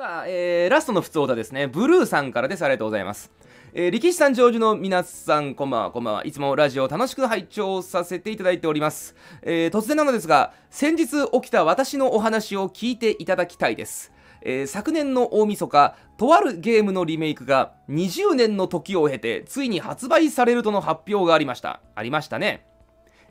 さあ、えー、ラストの普通歌ですね。ブルーさんからです。ありがとうございます。えー、力士さん、長寿の皆さん、こんばんは、こんばんは。いつもラジオを楽しく拝聴させていただいております。えー、突然なのですが、先日起きた私のお話を聞いていただきたいです。えー、昨年の大晦日、とあるゲームのリメイクが20年の時を経て、ついに発売されるとの発表がありました。ありましたね。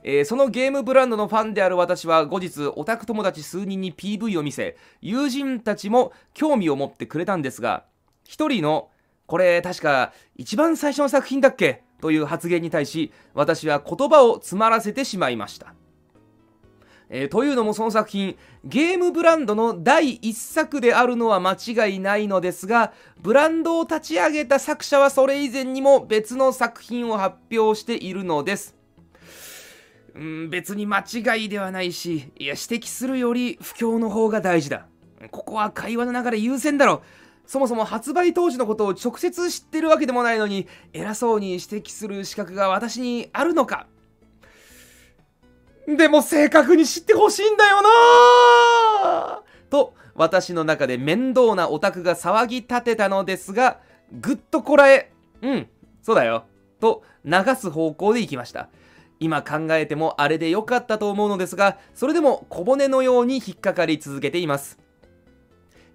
えー、そのゲームブランドのファンである私は後日オタク友達数人に PV を見せ友人たちも興味を持ってくれたんですが一人のこれ確か一番最初の作品だっけ？という発言に対し私は言葉を詰まらせてしまいました。えー、というのもその作品ゲームブランドの第一作であるのは間違いないのですがブランドを立ち上げた作者はそれ以前にも別の作品を発表しているのです。うん、別に間違いではないし、いや、指摘するより不況の方が大事だ。ここは会話の流れ優先だろ。そもそも発売当時のことを直接知ってるわけでもないのに、偉そうに指摘する資格が私にあるのか。でも正確に知ってほしいんだよなと、私の中で面倒なオタクが騒ぎ立てたのですが、ぐっとこらえ、うん、そうだよ、と流す方向で行きました。今考えてもあれで良かったと思うのですが、それでも小骨のように引っかかり続けています。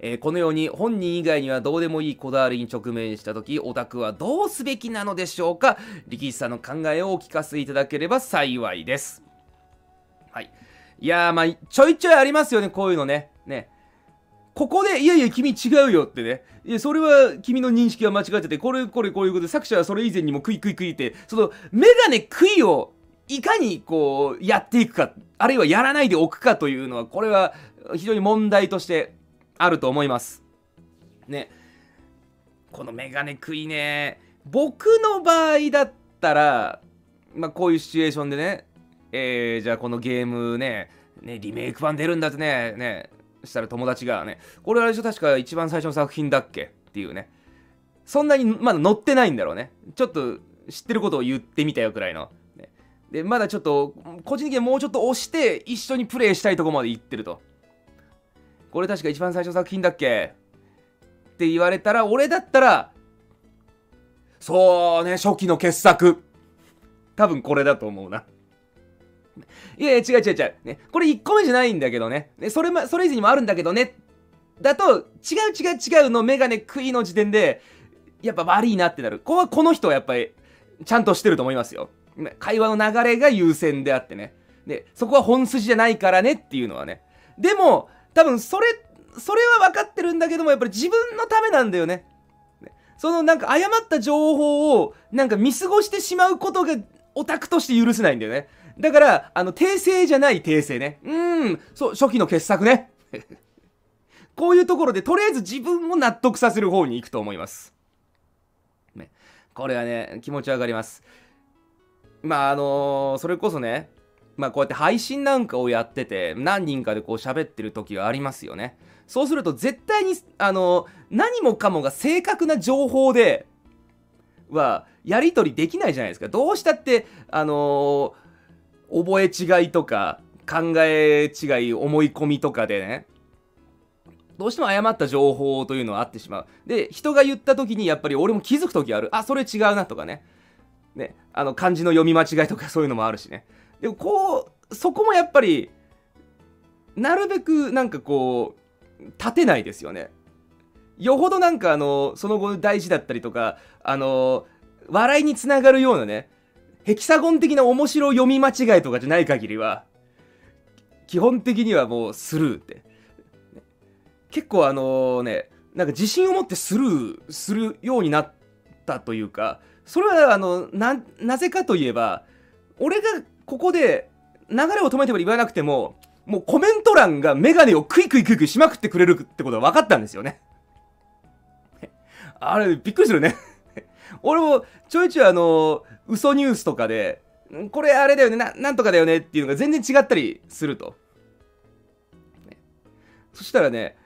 えー、このように本人以外にはどうでもいいこだわりに直面した時オタクはどうすべきなのでしょうか？力士さんの考えをお聞かせいただければ幸いです。はい。いやーまあちょいちょいありますよねこういうのね。ね。ここで、いやいや、君違うよってね。いや、それは君の認識が間違ってて、これ、これ、こういうことで、作者はそれ以前にもクイクイクイって、その、メガネクイをいかにこうやっていくかあるいはやらないでおくかというのはこれは非常に問題としてあると思います。ね。このメガネ食いね。僕の場合だったらまあこういうシチュエーションでね。えー、じゃあこのゲームね。ねリメイク版出るんだってね。ね。したら友達がね。これあれでしょ確か一番最初の作品だっけっていうね。そんなにまだ載ってないんだろうね。ちょっと知ってることを言ってみたよくらいの。で、まだちょっと、個人的にはもうちょっと押して、一緒にプレイしたいとこまで行ってると。これ確か一番最初の作品だっけ？って言われたら、俺だったら、そうね、初期の傑作。多分これだと思うな。いやいや、違う違う違う。ね、これ1個目じゃないんだけどね。それそれ以前にもあるんだけどね。だと、違う違う違うのメガネ食いの時点で、やっぱ悪いなってなる。ここはこの人はやっぱり、ちゃんとしてると思いますよ。会話の流れが優先であってね。で、そこは本筋じゃないからねっていうのはね。でも、多分それ、それは分かってるんだけども、やっぱり自分のためなんだよね。そのなんか誤った情報をなんか見過ごしてしまうことがオタクとして許せないんだよね。だから、あの、訂正じゃない訂正ね。うーん、そう、初期の傑作ね。こういうところで、とりあえず自分を納得させる方に行くと思います。ね。これはね、気持ちわかります。まああの、それこそねまあこうやって配信なんかをやってて何人かでこう喋ってる時がありますよね。そうすると絶対にあの、何もかもが正確な情報ではやり取りできないじゃないですか。どうしたってあの、覚え違いとか考え違い思い込みとかでねどうしても誤った情報というのはあってしまう。で人が言った時にやっぱり俺も気づく時ある。あそれ違うなとかね。ね、あの漢字の読み間違いとかそういうのもあるしね。でもこう、そこもやっぱり、なるべくなんかこう、立てないですよね。よほどなんかあの、その後大事だったりとか、あの、笑いにつながるようなね、ヘキサゴン的な面白読み間違いとかじゃない限りは、基本的にはもうスルーって。結構あのね、なんか自信を持ってスルーするようになったというか、それはあのななぜかといえば俺がここで流れを止めても言わなくてももうコメント欄がメガネをクイクイクイクイしまくってくれるってことは分かったんですよね。あれびっくりするね。俺もちょいちょいあの嘘ニュースとかでこれあれだよねななんとかだよねっていうのが全然違ったりすると、そしたらね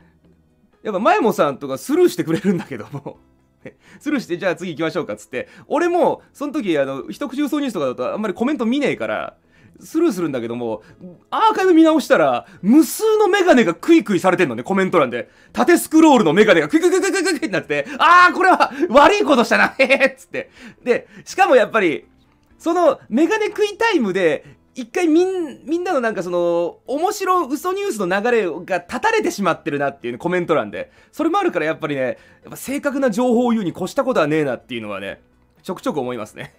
やっぱ前もさんとかスルーしてくれるんだけども。スルーして、じゃあ次行きましょうかっつって、俺も、その時、あの、一口嘘ニュースとかだとあんまりコメント見ねえから、スルーするんだけども、アーカイブ見直したら、無数のメガネがクイクイされてんのね、コメント欄で。縦スクロールのメガネがクイクイクイクイクイクってなって、あー、これは悪いことしたな、へへっつって。で、しかもやっぱり、そのメガネ食いタイムで、一回みん、みんなのなんかその、面白嘘ニュースの流れが断たれてしまってるなっていう、ね、コメント欄で。それもあるからやっぱりね、やっぱ正確な情報を言うに越したことはねえなっていうのはね、ちょくちょく思いますね。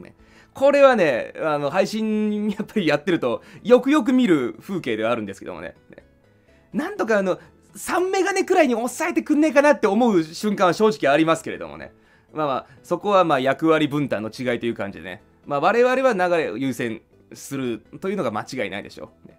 ねこれはね、あの、配信やっぱりやってると、よくよく見る風景ではあるんですけどもね。ねなんとかあの、3メガネくらいに抑えてくんねえかなって思う瞬間は正直ありますけれどもね。まあまあ、そこはまあ役割分担の違いという感じでね。まあ、我々は流れを優先するというのが間違いないでしょう。ね、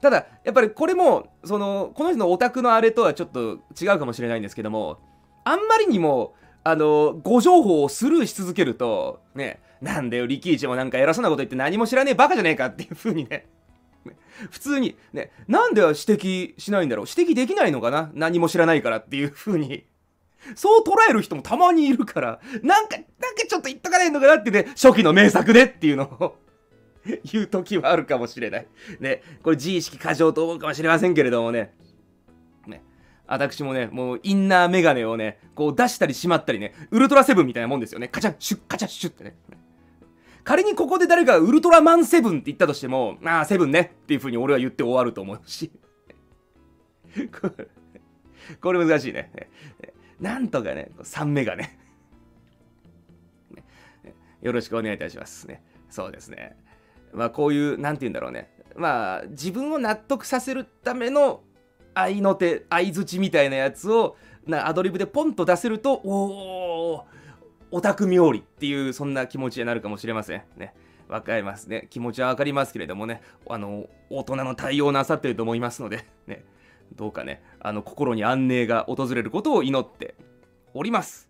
ただ、やっぱりこれも、その、この人のオタクのあれとはちょっと違うかもしれないんですけども、あんまりにも、あの、誤情報をスルーし続けると、ね、なんだよ、力一もなんか偉そうなこと言って何も知らねえバカじゃねえかっていう風にね、普通に、ね、なんで指摘しないんだろう。指摘できないのかな。何も知らないからっていう風に。そう捉える人もたまにいるから、なんか、なんかちょっと言っとかないのかなってね、初期の名作でっていうのを 言う時はあるかもしれない。ね、これ自意識過剰と思うかもしれませんけれどもね。私もね、もうインナーメガネをね、こう出したりしまったりね、ウルトラセブンみたいなもんですよね。カチャッシュッカチャッシュッってね。仮にここで誰かがウルトラマンセブンって言ったとしても、ああ、セブンねっていう風に俺は言って終わると思うし。これ難しいね。なんとかね、3メガネよろしくお願いいたしますね。そうですね。まあこういう、なんて言うんだろうね。まあ自分を納得させるための愛の手、相づちみたいなやつをなアドリブでポンと出せると、おおオタク冥利っていうそんな気持ちになるかもしれません。ね。わかりますね。気持ちはわかりますけれどもね、あの、大人の対応なさってると思いますので、ね。どうかね、あの、心に安寧が訪れることを祈っております。